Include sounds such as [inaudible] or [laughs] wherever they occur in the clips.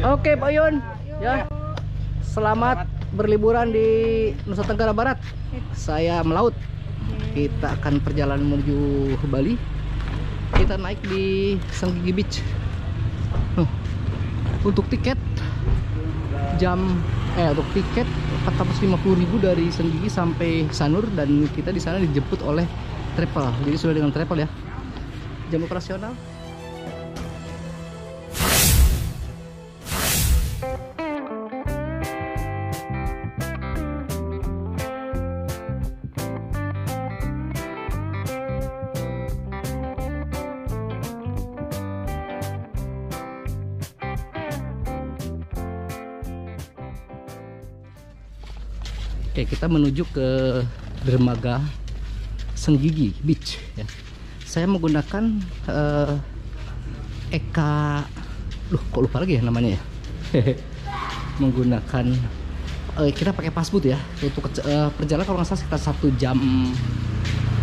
Oke Pak Yun, ya. Selamat berliburan di Nusa Tenggara Barat. Saya melaut. Kita akan perjalanan menuju Bali. Kita naik di Senggigi Beach. Untuk tiket jam eh untuk tiket 450.000 dari Senggigi sampai Sanur dan kita di sana dijemput oleh travel. Jadi sudah dengan travel ya. Jam operasional Oke, kita menuju ke dermaga Senggigi Beach ya. Saya menggunakan eh, Eka Loh, kok lupa lagi ya namanya ya? [laughs] menggunakan eh, kita pakai pasboot ya untuk eh, perjalanan kalau nggak salah sekitar satu jam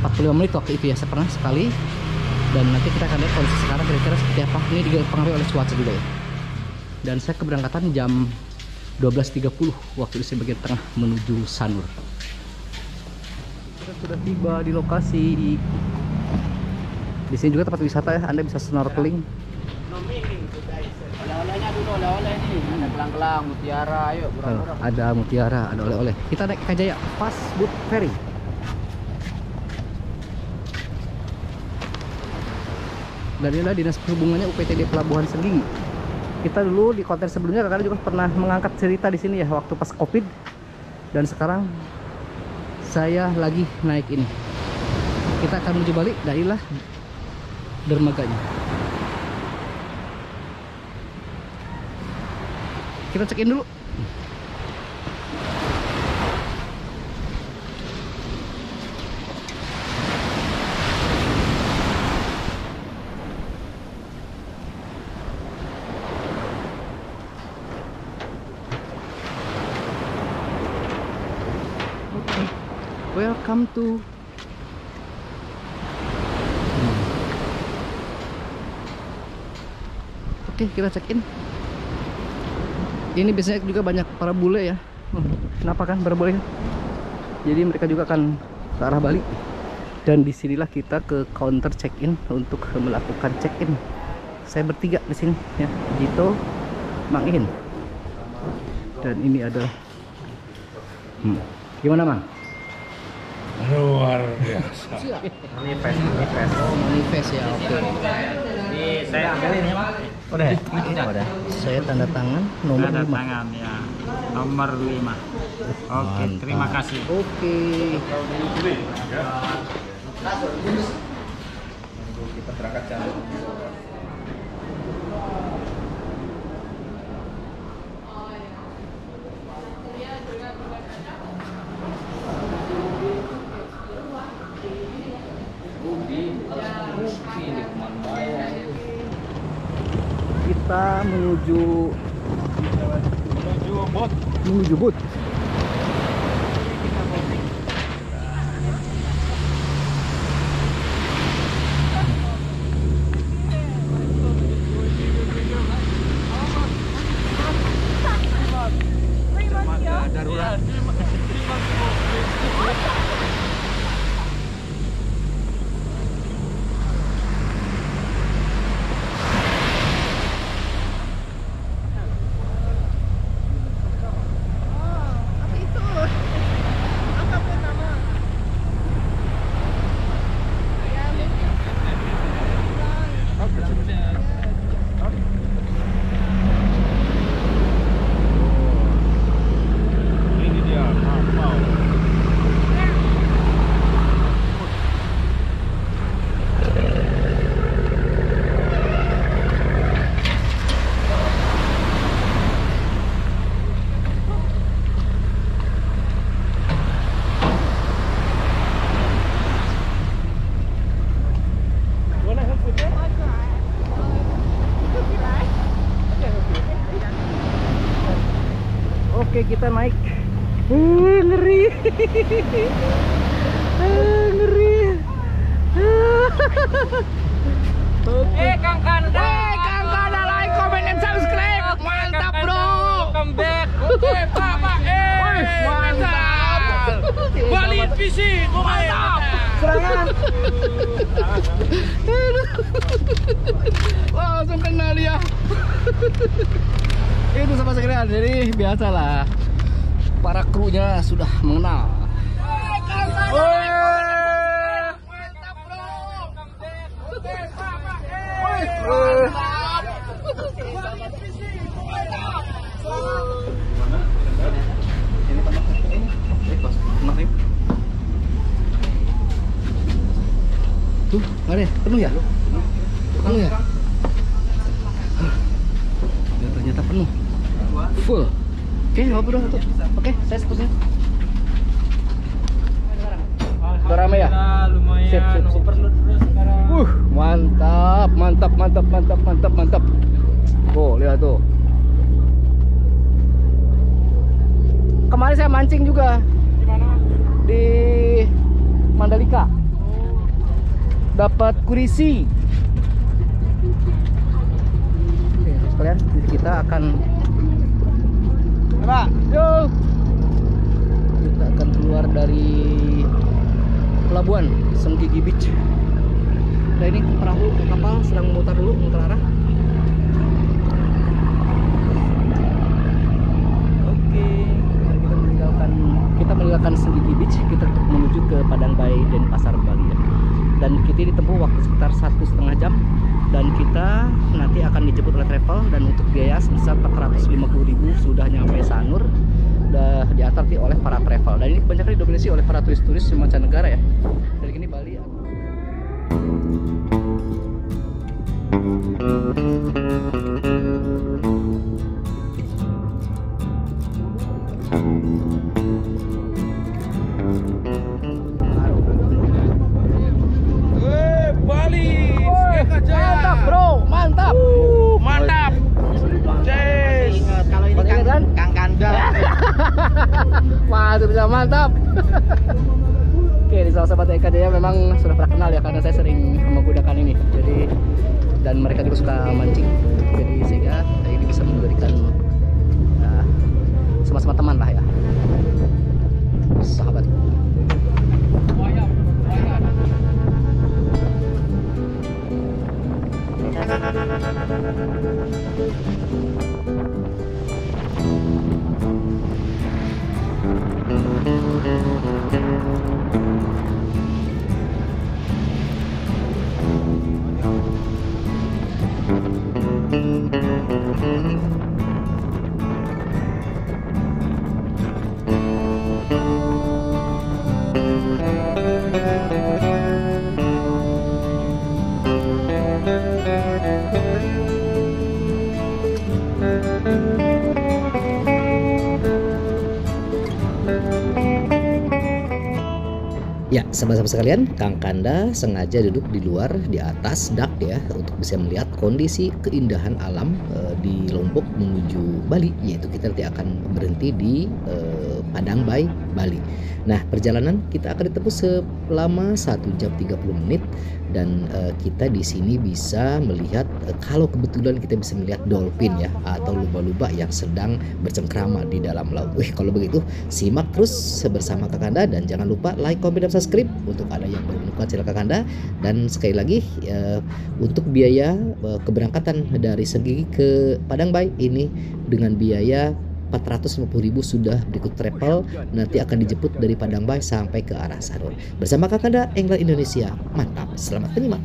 45 menit waktu itu ya saya pernah sekali dan nanti kita akan lihat kondisi sekarang kira-kira seperti apa ini dipengaruhi oleh cuaca juga ya dan saya keberangkatan jam 12.30 waktu Indonesia bagian tengah menuju Sanur. Kita sudah tiba di lokasi. Di sini juga tempat wisata ya, Anda bisa snorkeling. Oleh-olehnya dulu, oleh-oleh nih. Ada mutiara, ayo murah-murah. ada mutiara, ada oleh-oleh. Kita naik Kajaya Fast Boat Ferry. Dan inilah dinas perhubungannya UPTD Pelabuhan Senggigi. Kita dulu di konten sebelumnya kakak juga pernah mengangkat cerita di sini ya waktu pas Covid. Dan sekarang saya lagi naik ini. Kita akan menuju balik, dan inilah dermaganya. Kita check in dulu. Welcome to Hmm. Oke, kita check in. Ini biasanya juga banyak para bule ya. Hmm, Kenapa kan para bule? Jadi mereka juga akan ke arah Bali. Dan di sinilah kita ke counter check in untuk melakukan check in. Saya bertiga di sini ya, Jito, Mang In. Dan ini adalah Hmm. Gimana, Mang? Luar biasa. Manifest, manifest. Oh, manifest ya, oke. Ini saya ambilin ya, Pak. Udah, udah. Saya tanda tangan nomor Tanda 5. tangan ya nomor 5 oke Mantap. terima kasih Oke. Kita berangkat jam menuju Menuju bot. menuju boot. Eh, ngeri. Eh, eh kang kanda. Eh, kang kanda like comment and subscribe. Mantap bro. oke pak [laughs] eh mantap. balik visi ya? mantap. Serangan. [laughs] Langsung kenal ya. itu sama sekali jadi biasalah para krunya sudah mengenal. Tuh, ada penuh ya? Penuh ya? Ya, ternyata penuh. Full. Oke, ngobrol satu. Oke, saya seterusnya. Udah rame ya? lumayan Sip, sip, sip. Uh, mantap, mantap, mantap, mantap, mantap, mantap. Oh, lihat tuh. Kemarin saya mancing juga di Mandalika. Dapat kurisi. Oke, sekalian kita akan Pak, yo. Kita akan keluar dari pelabuhan Senggigi Beach. Nah ini perahu kapal sedang memutar dulu, memutar arah. Oke, kita meninggalkan kita meninggalkan Senggigi Beach, kita menuju ke Padang Bay dan Pasar Bali ya. Dan kita ditempuh waktu sekitar satu setengah jam. Dan kita nanti akan dijemput oleh travel. Dan untuk biaya sebesar 450.000 sudah nyampe Sanur. Sudah diatur oleh para travel. Dan ini kebanyakan didominasi oleh para turis-turis mancanegara ya. Dari ini Bali Bali, mantap bro mantap mantap. Yes. Kalau ini Masih ingat kan? Kang Kanda. [laughs] Mantap bisa mantap. [laughs] Oke, di salah sahabat Eka Jaya memang sudah pernah kenal ya karena saya sering menggunakan ini. Jadi dan mereka juga suka mancing. Jadi sehingga ini bisa memberikan ya, sama-sama teman lah ya. Sahabat. Ya, sahabat-sahabat sekalian, Kang Kanda sengaja duduk di luar di atas dak ya untuk bisa melihat kondisi keindahan alam eh, di Lombok menuju Bali, yaitu kita nanti akan berhenti di eh, Padang Bay, Bali. Nah, perjalanan kita akan ditempuh selama 1 jam 30 menit dan eh, kita di sini bisa melihat eh, kalau kebetulan kita bisa melihat dolphin ya atau lumba-lumba yang sedang bercengkrama di dalam laut. Wih, kalau begitu simak terus bersama Kakanda dan jangan lupa like, comment, dan subscribe untuk ada yang baru menemukan channel Kakanda dan sekali lagi eh, untuk biaya eh, keberangkatan dari Senggigi ke Padang Bay ini dengan biaya 450.000 sudah berikut travel nanti akan dijemput dari Padang Bay sampai ke arah Sanur bersama Kakanda England Indonesia mantap. Selamat menyimak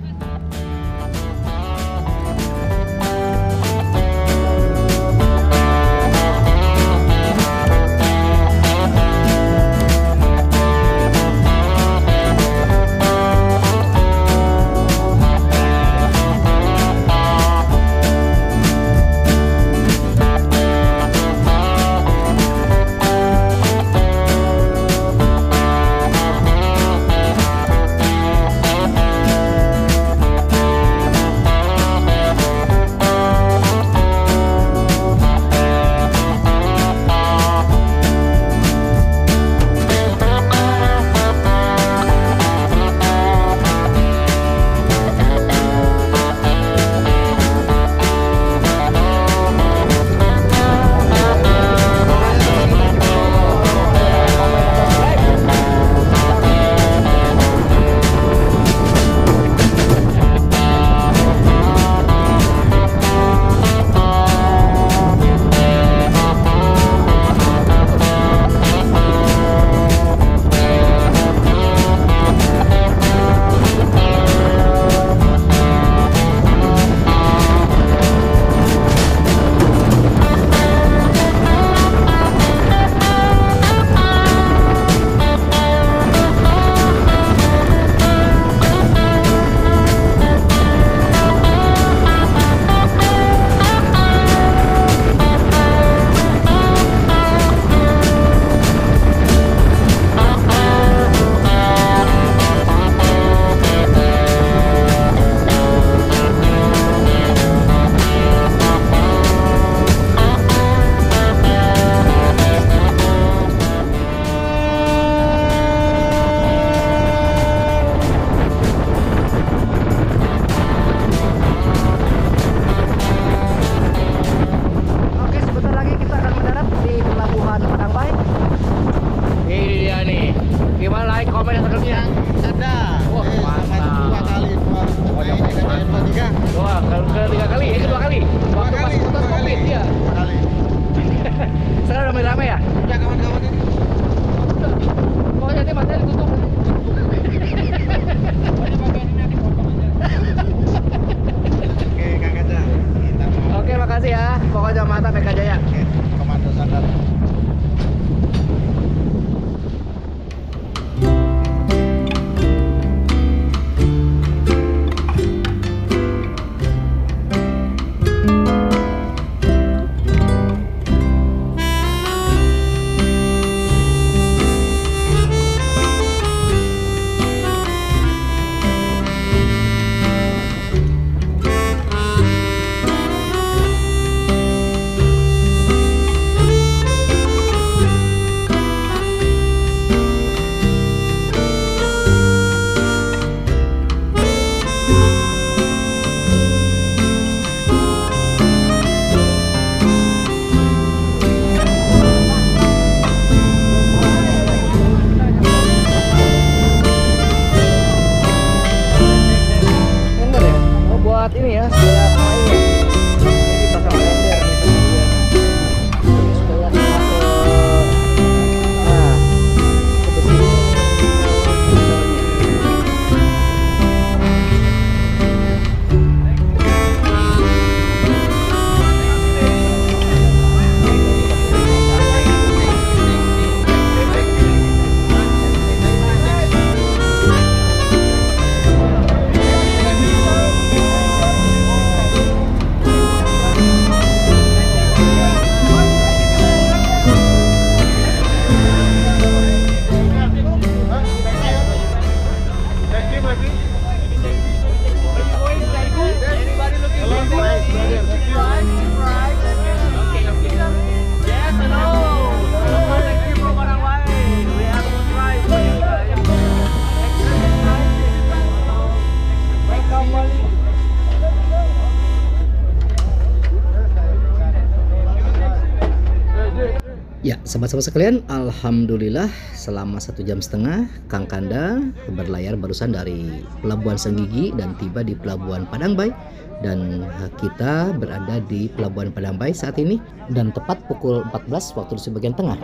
sahabat-sahabat sekalian, Alhamdulillah selama satu jam setengah Kang Kanda berlayar barusan dari Pelabuhan Senggigi dan tiba di Pelabuhan Padangbai dan kita berada di Pelabuhan Padangbai saat ini dan tepat pukul 14 waktu di bagian tengah.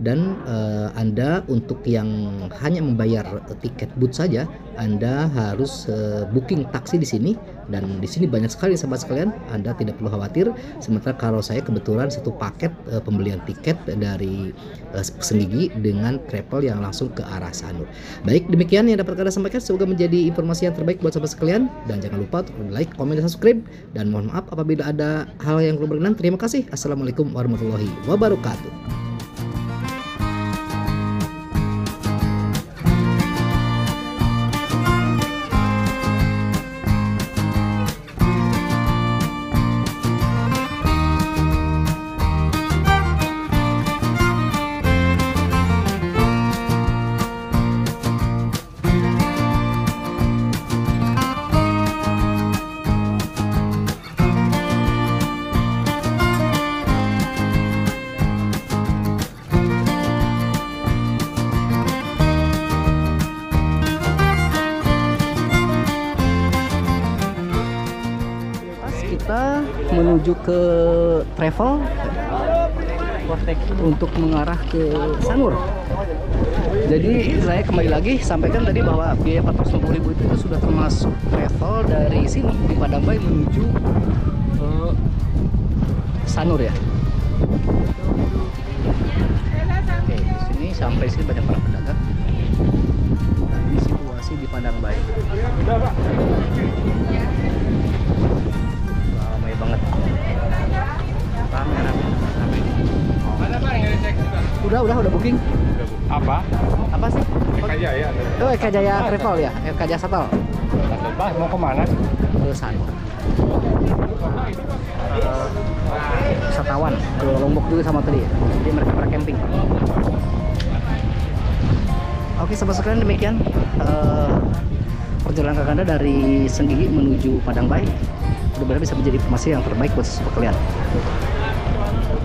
Dan eh, Anda untuk yang hanya membayar tiket boot saja, Anda harus eh, booking taksi di sini dan di sini banyak sekali sahabat sekalian. Anda tidak perlu khawatir. Sementara kalau saya kebetulan satu paket eh, pembelian tiket dari eh, Senggigi dengan travel yang langsung ke arah Sanur. Baik, demikian yang dapat Anda sampaikan. Semoga menjadi informasi yang terbaik buat sahabat sekalian dan jangan lupa untuk like, komen, dan subscribe dan mohon maaf apabila ada hal yang belum berkenan. Terima kasih. Assalamualaikum warahmatullahi wabarakatuh. Travel untuk mengarah ke Sanur. Jadi saya kembali lagi sampaikan tadi bahwa biaya 450.000 itu, itu sudah termasuk travel dari sini di Padangbai menuju eh, Sanur ya. Oke, di sini sampai sini banyak para pedagang. Nah, ini situasi di Padangbai. Ramai banget. Rame, rame, rame. Udah, udah, udah booking. Apa? Apa sih? Aja ya. Oh, Eka Jaya Travel ya, Eka Jaya Shuttle Bah, mau ke mana? ke Sanur. Wisatawan ke Lombok juga sama tadi ya. Jadi mereka pada camping. Oke, sahabat sekalian demikian eh, perjalanan Kakanda dari Senggigi menuju Padangbai. Mudah-mudahan bisa menjadi informasi yang terbaik buat